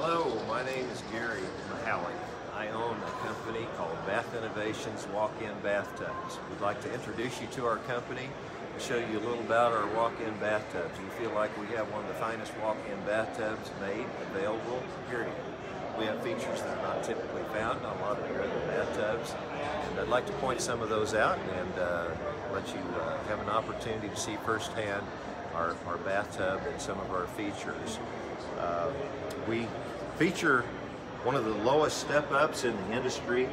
Hello, my name is Gary Mahalik. I own a company called Bath Innovations Walk-In Bathtubs. We'd like to introduce you to our company and show you a little about our walk-in bathtubs. We feel like we have one of the finest walk-in bathtubs made, available, period. We have features that are not typically found on a lot of your other bathtubs. And I'd like to point some of those out and uh, let you uh, have an opportunity to see firsthand our, our bathtub and some of our features. Uh, we feature one of the lowest step-ups in the industry.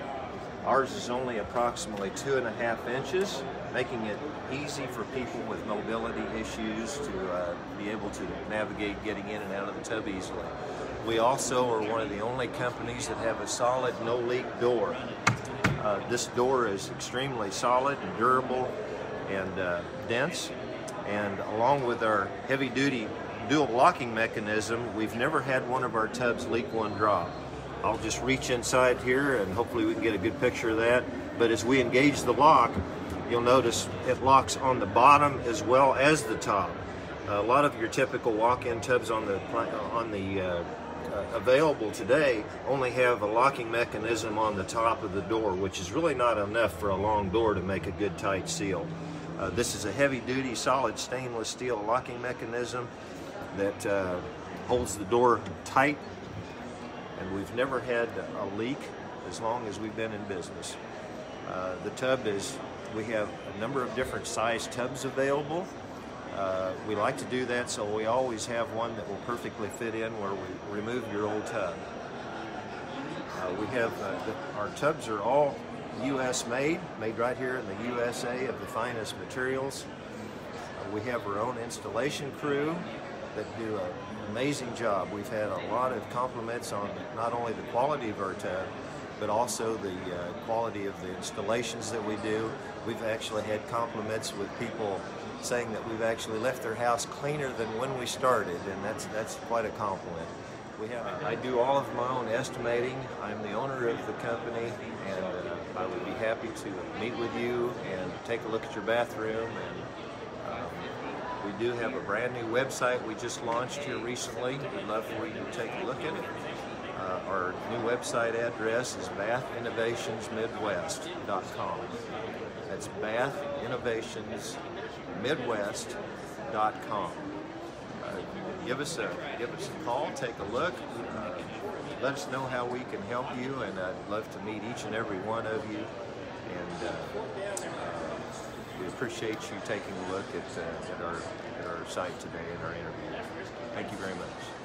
Ours is only approximately two and a half inches, making it easy for people with mobility issues to uh, be able to navigate getting in and out of the tub easily. We also are one of the only companies that have a solid no-leak door. Uh, this door is extremely solid and durable and uh, dense and along with our heavy-duty dual locking mechanism, we've never had one of our tubs leak one drop. I'll just reach inside here and hopefully we can get a good picture of that. But as we engage the lock, you'll notice it locks on the bottom as well as the top. a lot of your typical walk-in tubs on the on the uh, uh, available today only have a locking mechanism on the top of the door, which is really not enough for a long door to make a good tight seal. Uh, this is a heavy-duty solid stainless steel locking mechanism that uh, holds the door tight and we've never had a leak as long as we've been in business. Uh, the tub is, we have a number of different size tubs available. Uh, we like to do that so we always have one that will perfectly fit in where we remove your old tub. Uh, we have, uh, the, our tubs are all U.S. made, made right here in the USA of the finest materials. Uh, we have our own installation crew that do an amazing job. We've had a lot of compliments on not only the quality of our tub, but also the uh, quality of the installations that we do. We've actually had compliments with people saying that we've actually left their house cleaner than when we started, and that's that's quite a compliment. We have, I do all of my own estimating. I'm the owner of the company, and uh, I would be happy to meet with you and take a look at your bathroom and we do have a brand new website we just launched here recently. We'd love for you to take a look at it. Uh, our new website address is bathinnovationsmidwest.com. That's bathinnovationsmidwest.com. Uh, give us a give us a call, take a look. Uh, let us know how we can help you, and I'd love to meet each and every one of you. And uh, we appreciate you taking a look at, uh, at, our, at our site today and our interview. Thank you very much.